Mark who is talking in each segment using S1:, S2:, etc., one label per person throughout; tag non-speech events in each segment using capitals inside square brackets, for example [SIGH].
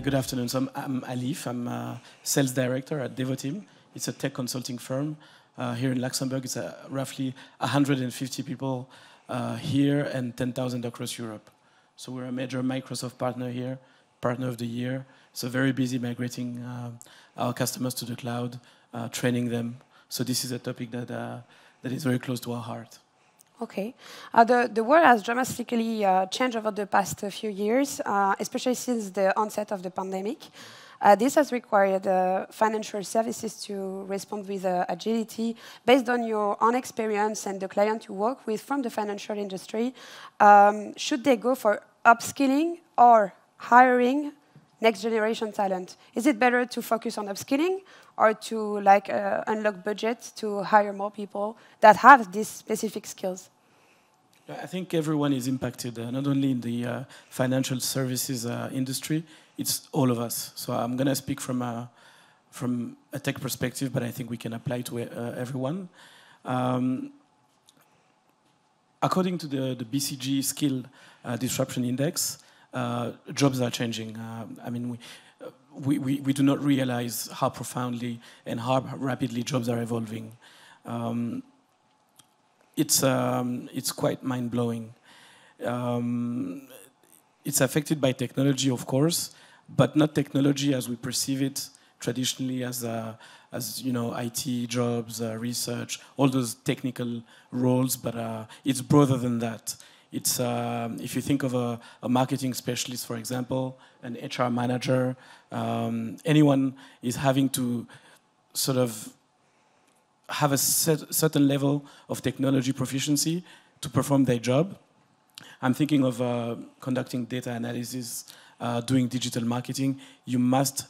S1: good afternoon. So I'm, I'm Alif. I'm a sales director at Devoteam. It's a tech consulting firm uh, here in Luxembourg. It's uh, roughly 150 people uh, here and 10,000 across Europe. So we're a major Microsoft partner here, partner of the year. So very busy migrating uh, our customers to the cloud, uh, training them. So this is a topic that uh, that is very close to our heart.
S2: Okay. Uh, the, the world has dramatically uh, changed over the past few years, uh, especially since the onset of the pandemic. Uh, this has required uh, financial services to respond with uh, agility. Based on your own experience and the client you work with from the financial industry, um, should they go for upskilling or hiring next generation talent? Is it better to focus on upskilling or to like uh, unlock budget to hire more people that have these specific skills?
S1: I think everyone is impacted, uh, not only in the uh, financial services uh, industry, it's all of us. So I'm going to speak from a, from a tech perspective, but I think we can apply to uh, everyone. Um, according to the, the BCG Skill uh, Disruption Index, jobs are changing. I mean, we, we, we, we, do not realize how profoundly and how rapidly jobs are evolving. Um, it's, um, it's quite mind blowing. Um, it's affected by technology, of course, but not technology as we perceive it traditionally as, uh, as you know, IT jobs, uh, research, all those technical roles, but uh, it's broader than that. It's, um, if you think of a, a, marketing specialist, for example, an HR manager, um, anyone is having to sort of have a set, certain level of technology proficiency to perform their job. I'm thinking of uh, conducting data analysis, uh, doing digital marketing. You must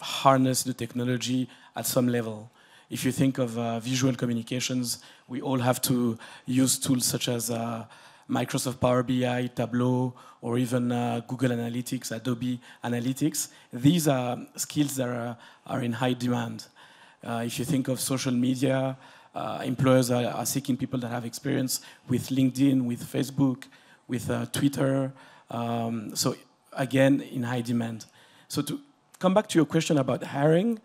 S1: harness the technology at some level. If you think of uh, visual communications, we all have to use tools such as uh, Microsoft Power BI, Tableau, or even uh, Google Analytics, Adobe Analytics. These are skills that are, are in high demand. Uh, if you think of social media, uh, employers are, are, seeking people that have experience with LinkedIn, with Facebook, with uh, Twitter. Um, so again, in high demand. So to come back to your question about hiring,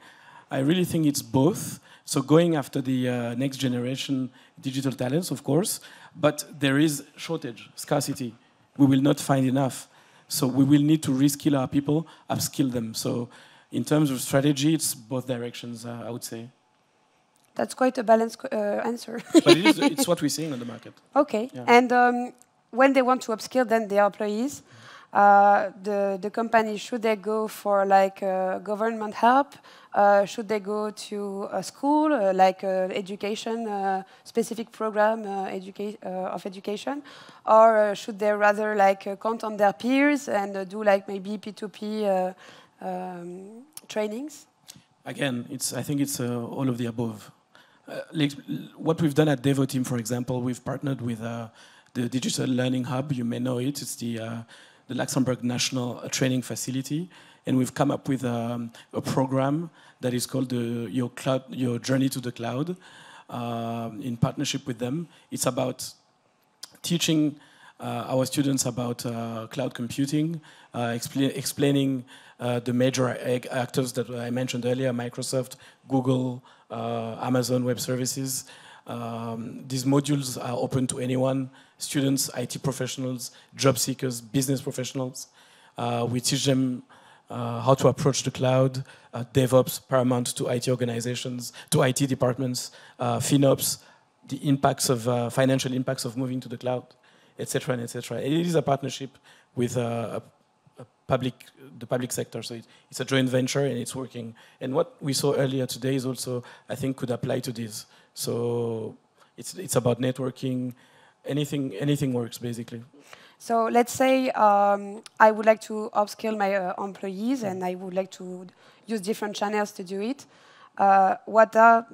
S1: I really think it's both. So going after the uh, next generation digital talents, of course, but there is shortage, scarcity. We will not find enough. So we will need to reskill our people, upskill them. So in terms of strategy, it's both directions, uh, I would say.
S2: That's quite a balanced uh, answer. [LAUGHS]
S1: but it is, [LAUGHS] it's what we're seeing on the market.
S2: Okay. Yeah. And um, when they want to upskill, then their employees, uh, the, the company, should they go for like uh, government help? Uh, should they go to a school, uh, like uh, education, uh, specific program educa of education? Or should they rather like count on their peers and do like maybe P2P um, trainings?
S1: Again, it's, I think it's all of the above. What we've done at Devoteam, for example, we've partnered with the Digital Learning Hub. You may know it. It's the the Luxembourg National Training Facility, and we've come up with um, a program that is called the, your, cloud, your Journey to the Cloud uh, in partnership with them. It's about teaching uh, our students about uh, cloud computing, uh, expl explaining uh, the major actors that I mentioned earlier, Microsoft, Google, uh, Amazon Web Services, um, these modules are open to anyone, students, IT professionals, job seekers, business professionals. Uh, we teach them uh, how to approach the cloud, uh, DevOps, paramount to IT organizations, to IT departments, uh, FinOps, the impacts of uh, financial impacts of moving to the cloud, etc., and etc. It is a partnership with uh, a, public, the public sector, so it, it's a joint venture and it's working. And what we saw earlier today is also, I think, could apply to this. So it's, it's about networking. Anything, anything works, basically.
S2: So let's say um, I would like to upskill my uh, employees and I would like to use different channels to do it. Uh, what are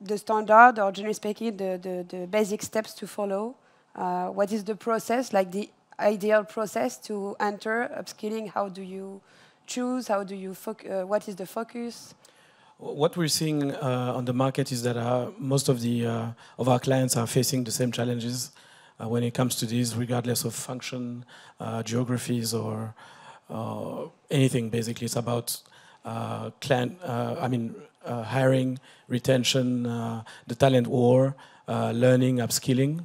S2: the standard or generally speaking the, the, the basic steps to follow? Uh, what is the process, like the ideal process to enter upskilling? How do you choose? How do you, uh, what is the focus?
S1: What we're seeing uh, on the market is that uh, most of the uh, of our clients are facing the same challenges uh, when it comes to these, regardless of function, uh, geographies, or uh, anything basically. It's about client, I mean, hiring, retention, the talent war, learning, upskilling.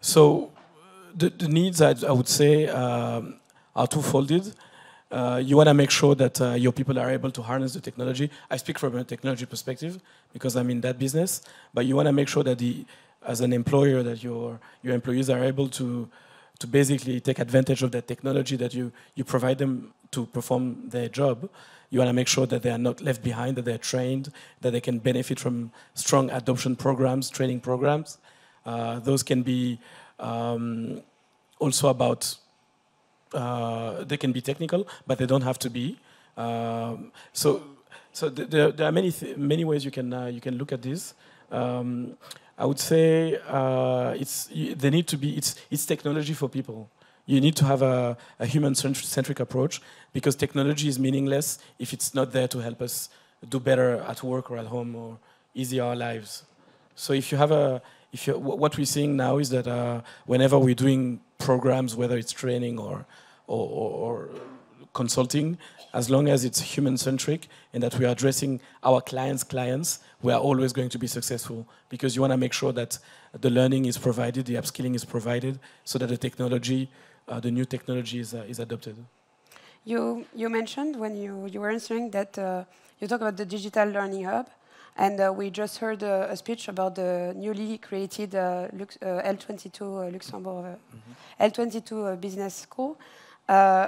S1: So the, the needs, I, I would say, um, are two-folded. Uh, you want to make sure that uh, your people are able to harness the technology. I speak from a technology perspective because I'm in that business, but you want to make sure that the, as an employer, that your your employees are able to to basically take advantage of that technology that you you provide them to perform their job. You want to make sure that they are not left behind, that they're trained, that they can benefit from strong adoption programs, training programs. Uh, those can be um, also about uh, they can be technical, but they don't have to be. Um, so, so th there, there, are many many ways you can uh, you can look at this. Um, I would say uh, it's they need to be it's it's technology for people. You need to have a, a human-centric approach because technology is meaningless if it's not there to help us do better at work or at home or easy our lives. So if you have a if you, what we're seeing now is that uh, whenever we're doing programs, whether it's training or, or, or consulting, as long as it's human-centric and that we are addressing our clients' clients, we are always going to be successful because you want to make sure that the learning is provided, the upskilling is provided, so that the technology, uh, the new technology is, uh, is adopted.
S2: You, you mentioned when you, you were answering that uh, you talk about the digital learning hub. And uh, we just heard uh, a speech about the newly created uh, Lux uh, L22 uh, Luxembourg, mm -hmm. L22 Business School.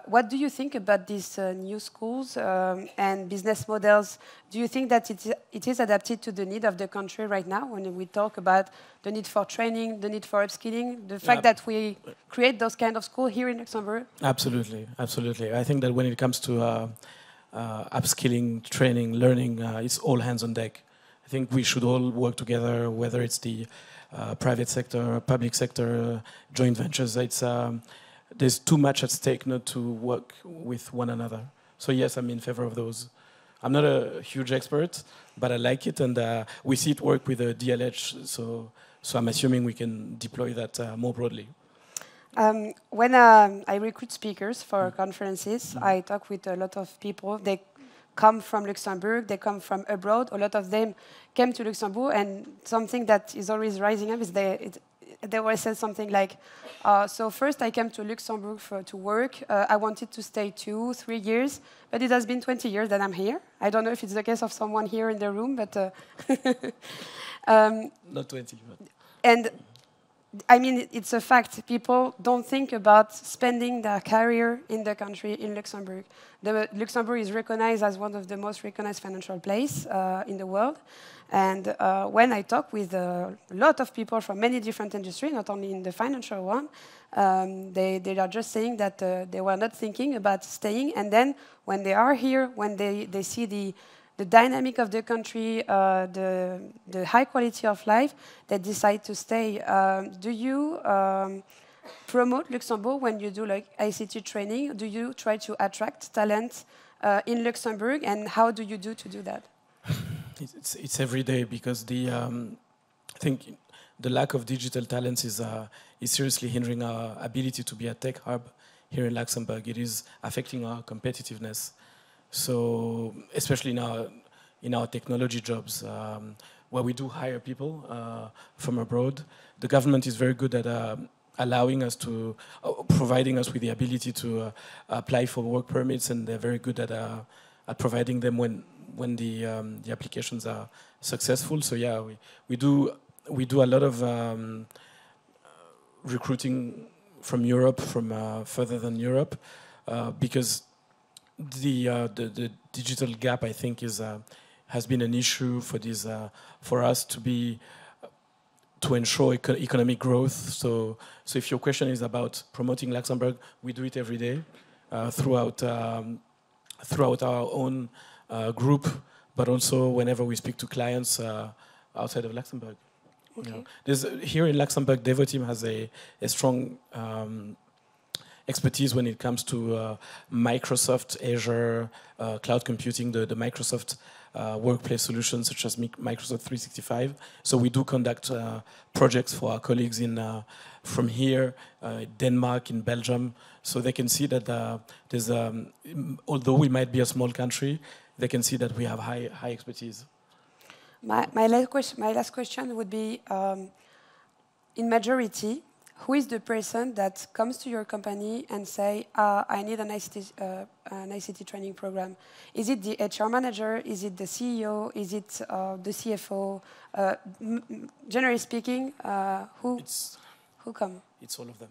S2: what do you think about these new schools um, and business models? Do you think that it, it is adapted to the need of the country right now when we talk about the need for training, the need for upskilling, the fact yeah. that we create those kind of schools here in Luxembourg?
S1: Absolutely, absolutely. I think that when it comes to upskilling, training, learning, it's all hands on deck think we should all work together, whether it's the uh, private sector, public sector, joint ventures. It's um, there's too much at stake not to work with one another. So yes, I'm in favor of those. I'm not a huge expert, but I like it, and uh, we see it work with the DLH. So so I'm assuming we can deploy that uh, more broadly.
S2: Um, when um, I recruit speakers for mm. conferences, mm. I talk with a lot of people. They come from Luxembourg, they come from abroad. A lot of them came to Luxembourg, and something that is always rising up is they, it, they always say something like, uh, so first I came to Luxembourg for, to work. Uh, I wanted to stay two, three years, but it has been 20 years that I'm here. I don't know if it's the case of someone here in the room, but... Uh, [LAUGHS]
S1: um, Not 20. But.
S2: And I mean, it's a fact. People don't think about spending their career in the country, in Luxembourg. The, Luxembourg is recognized as one of the most recognized financial places uh, in the world. And uh, when I talk with a lot of people from many different industries, not only in the financial one, um, they, they are just saying that uh, they were not thinking about staying. And then when they are here, when they, they see the the dynamic of the country, uh, the, the high quality of life, they decide to stay. Um, do you um, promote Luxembourg when you do like ICT training? Do you try to attract talent uh, in Luxembourg, and how do you do to do that? [LAUGHS]
S1: It's, it's every day because the um, I think the lack of digital talents is uh, is seriously hindering our ability to be a tech hub here in Luxembourg. It is affecting our competitiveness. So especially in our in our technology jobs, um, where we do hire people uh, from abroad, the government is very good at uh, allowing us to, uh, providing us with the ability to uh, apply for work permits, and they're very good at uh, at providing them when when the um, the applications are successful. So yeah, we we do we do a lot of um, recruiting from Europe, from uh, further than Europe, because the, uh, the, the digital gap, I think, is uh, has been an issue for this uh, for us to be to ensure eco economic growth. So, so if your question is about promoting Luxembourg, we do it every day uh, throughout um, throughout our own uh, group, but also whenever we speak to clients uh, outside of Luxembourg.
S2: Okay. You know,
S1: here in Luxembourg, Devoteam has a, a strong um, expertise when it comes to uh, Microsoft Azure uh, cloud computing, the, the Microsoft uh, workplace solutions such as Microsoft 365. So we do conduct uh, projects for our colleagues in uh, from here, uh, Denmark, in Belgium, so they can see that there's, um, although we might be a small country, they can see that we have high high expertise.
S2: My, my, last, question, my last question would be, um, in majority, who is the person that comes to your company and say, uh, I need an ICT, uh, an ICT training program? Is it the HR manager? Is it the CEO? Is it uh, the CFO? Uh, generally speaking, uh, who, it's, who come?
S1: It's all of them,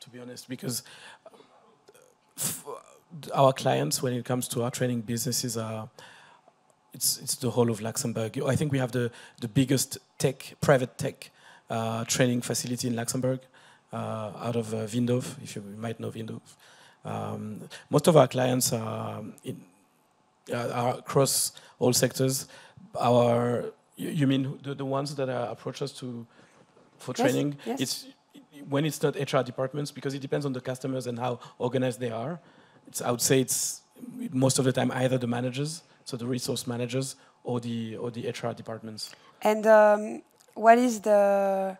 S1: to be honest, because our clients, when it comes to our training businesses, are it's, it's the whole of Luxembourg. I think we have the, the biggest tech, private tech uh, training facility in Luxembourg uh, out of uh, Windhof, if you might know Windhof. Um, most of our clients are, in, are across all sectors. Our, you mean the, the ones that approach us to for training?
S2: Yes.
S1: It's when it's not HR departments because it depends on the customers and how organized they are. It's, I would say it's most of the time either the managers, so the resource managers, or the or the HR departments.
S2: And um, what is the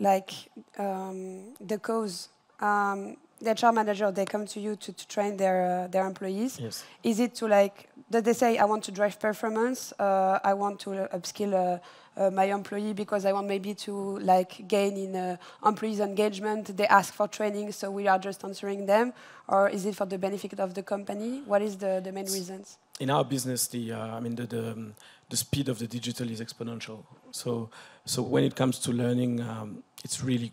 S2: like um, the cause. Um, the HR manager, they come to you to, to train their uh, their employees.
S1: Yes.
S2: Is it to like that they say I want to drive performance, uh, I want to uh, upskill uh, uh, my employee because I want maybe to like gain in uh, employees engagement. They ask for training, so we are just answering them, or is it for the benefit of the company? What is the, the main reasons?
S1: In our business, the I mean the, the um, the speed of the digital is exponential. So so when it comes to learning. Um, it's really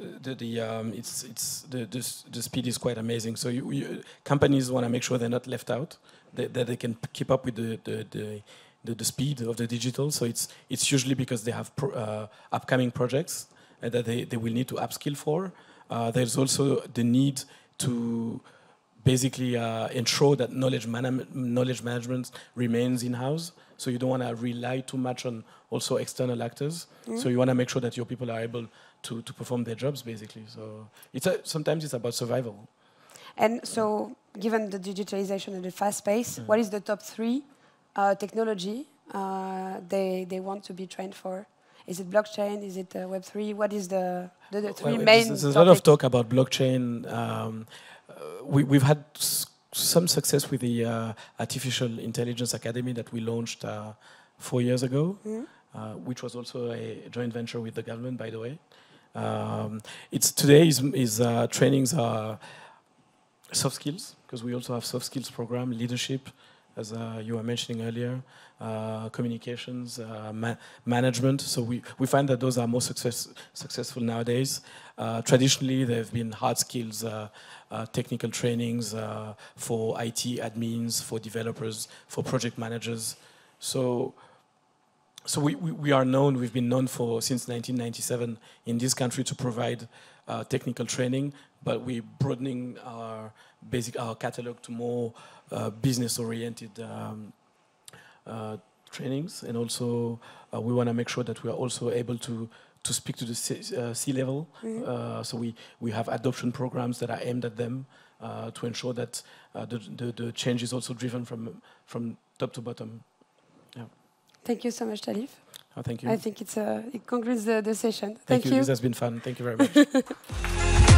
S1: uh, the, the um, it's it's the, the, the speed is quite amazing. So you, you, companies want to make sure they're not left out, that, that they can keep up with the, the, the the, speed of the digital. So it's it's usually because they have pro, uh, upcoming projects uh, that they, they will need to upskill for. Uh, there's also the need to basically uh, ensure that knowledge, man knowledge management remains in house. So you don't want to rely too much on also external actors. Mm. So you want to make sure that your people are able to, to perform their jobs, basically. So it's a, sometimes it's about survival.
S2: And so, given the digitalization and the fast pace, mm. what is the top three uh, technology uh, they they want to be trained for? Is it blockchain? Is it uh, Web three? What is the the, the three well, main?
S1: There's, there's a lot of talk about blockchain. Um, we, we've had some success with the uh, Artificial Intelligence Academy that we launched uh, four years ago, mm. uh, which was also a joint venture with the government, by the way. Um, it's today is, is uh, trainings are soft skills because we also have soft skills program, leadership, as uh, you were mentioning earlier, uh, communications, uh, ma management. So we, we find that those are more success, successful nowadays. Uh, traditionally, there have been hard skills, uh, uh, technical trainings for IT admins, for developers, for project managers. So, so we, we, we, are known, we've been known for since 1997 in this country to provide technical training, but we're broadening our basic our catalog to more uh, business-oriented um, uh, trainings, and also uh, we want to make sure that we are also able to to speak to the C, level. Mm -hmm. so we we have adoption programs that are aimed at them to ensure that the, the, the change is also driven from from top to bottom.
S2: Yeah. Thank you so much, Alif.
S1: Oh, thank you.
S2: I think it's uh, it concludes the, the session.
S1: Thank, thank you. you. This has been fun. Thank you very much. [LAUGHS]